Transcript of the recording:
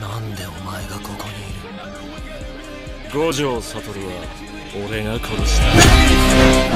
なんでお前がここにいる？五条悟は俺が殺した。